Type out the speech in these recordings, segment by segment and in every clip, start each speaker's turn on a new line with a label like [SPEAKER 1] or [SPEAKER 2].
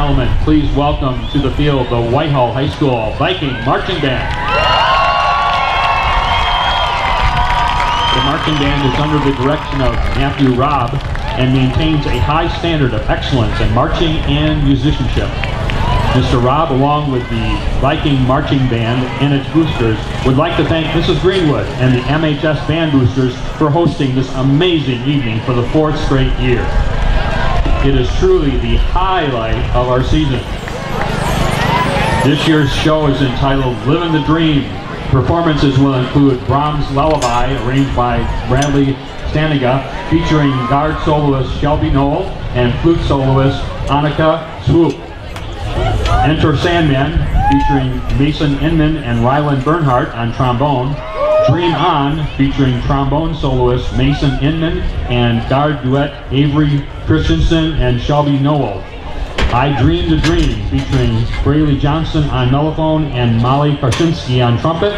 [SPEAKER 1] gentlemen, please welcome to the field the Whitehall High School Viking Marching Band. The marching band is under the direction of Matthew Robb and maintains a high standard of excellence in marching and musicianship. Mr. Robb, along with the Viking Marching Band and its boosters, would like to thank Mrs. Greenwood and the MHS Band Boosters for hosting this amazing evening for the fourth straight year. It is truly the highlight of our season. This year's show is entitled Living the Dream. Performances will include Brahms' Lullaby, arranged by Bradley Staniga, featuring guard soloist Shelby Knoll and flute soloist Annika Swoop. Enter Sandman, featuring Mason Inman and Ryland Bernhardt on trombone. Dream On, featuring trombone soloist Mason Inman and guard duet Avery Christensen and Shelby Noel. I Dream the Dream, featuring Braylee Johnson on mellophone and Molly Karsinski on trumpet,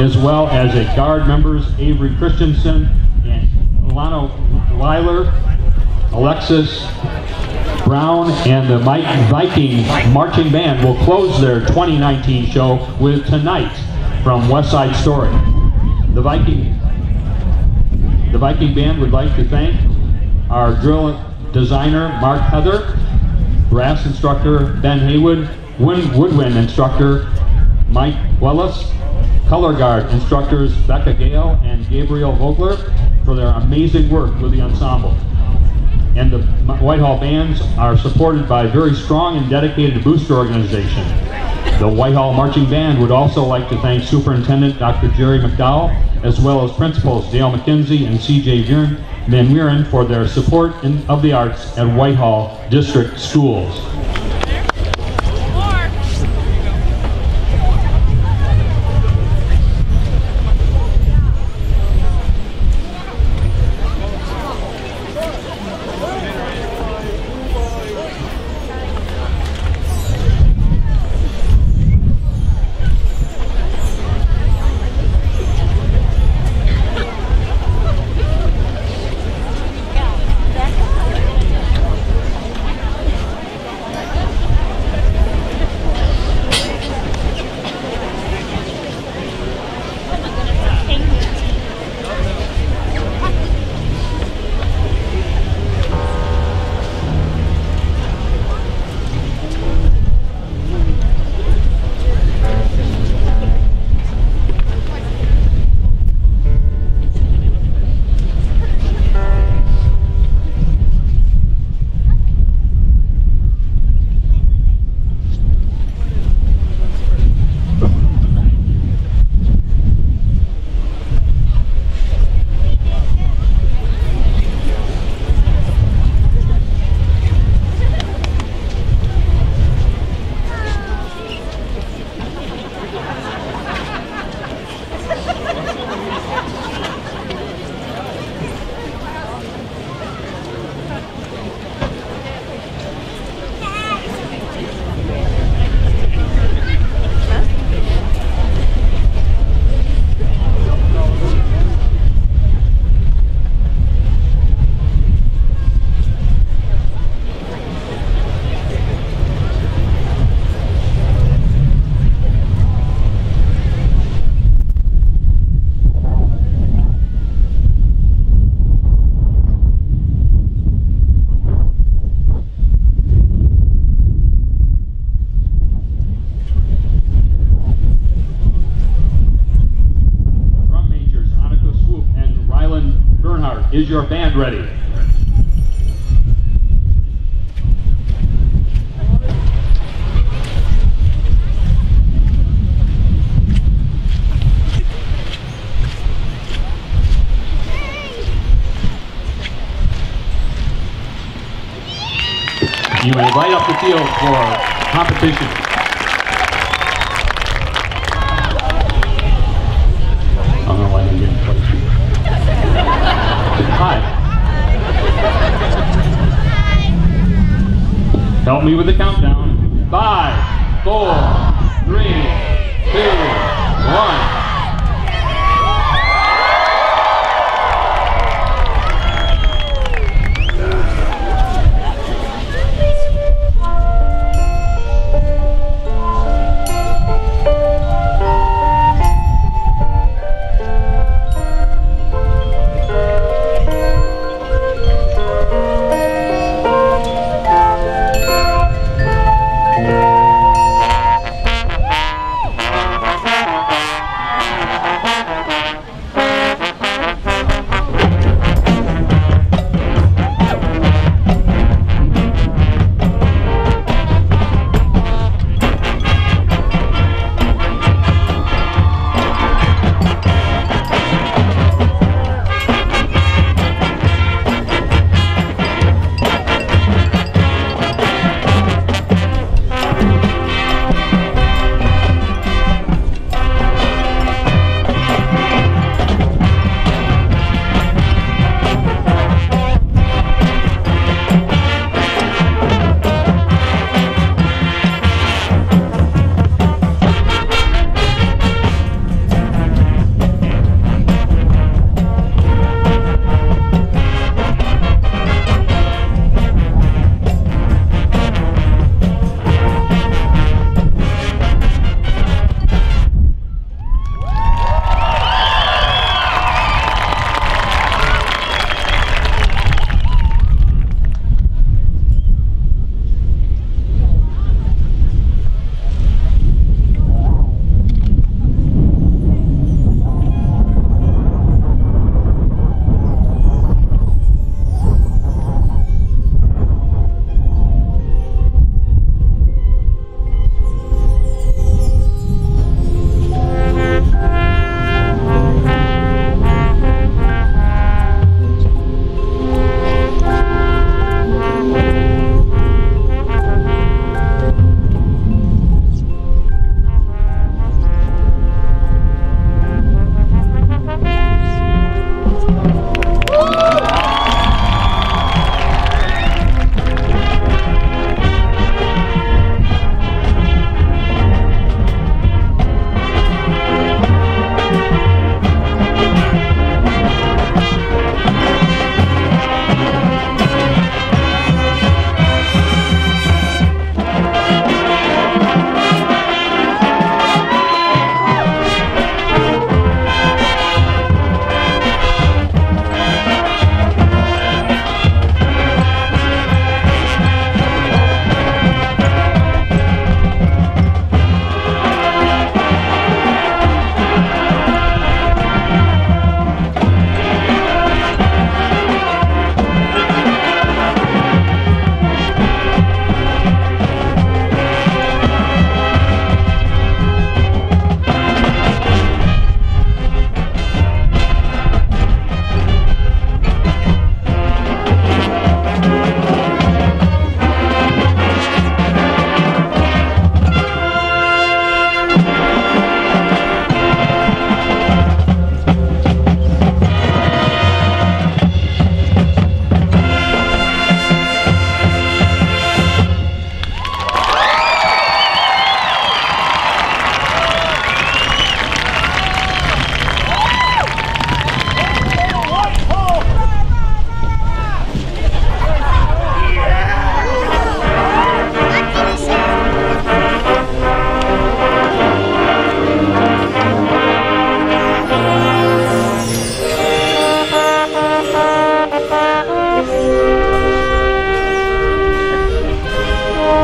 [SPEAKER 1] as well as a guard members Avery Christensen and Alana Weiler, Alexis Brown and the Mike Viking Marching Band will close their 2019 show with Tonight from West Side Story. The Viking, the Viking Band would like to thank our drill designer Mark Heather, brass instructor Ben Haywood, wind, woodwind instructor Mike Wellis, color guard instructors Becca Gale and Gabriel Vogler for their amazing work with the ensemble and the Whitehall bands are supported by a very strong and dedicated booster organization. The Whitehall Marching Band would also like to thank Superintendent Dr. Jerry McDowell, as well as Principals Dale McKenzie and C.J. Van Meeren for their support in, of the arts at Whitehall District Schools. Your band ready? You may light up the field for competition. Help me with the countdown. Five, four,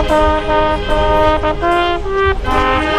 [SPEAKER 1] Thank you.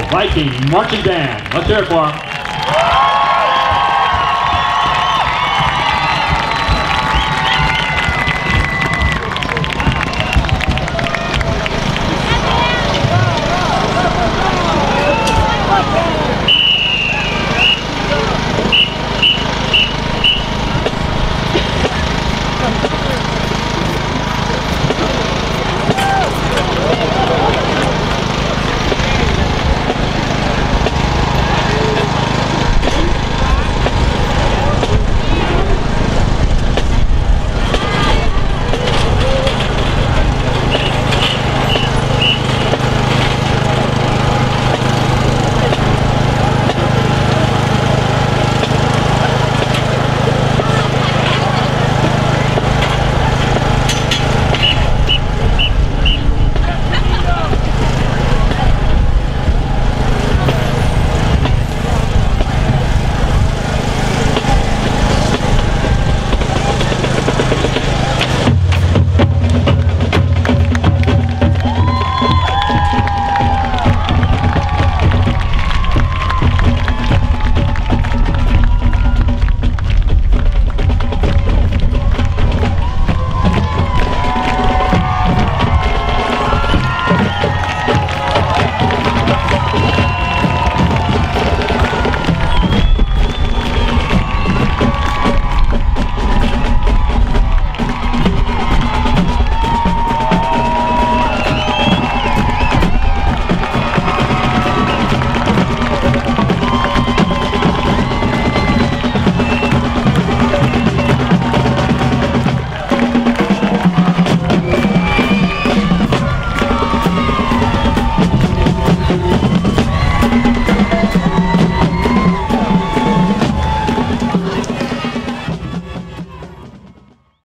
[SPEAKER 1] School Viking Marching Band. Let's hear it for them.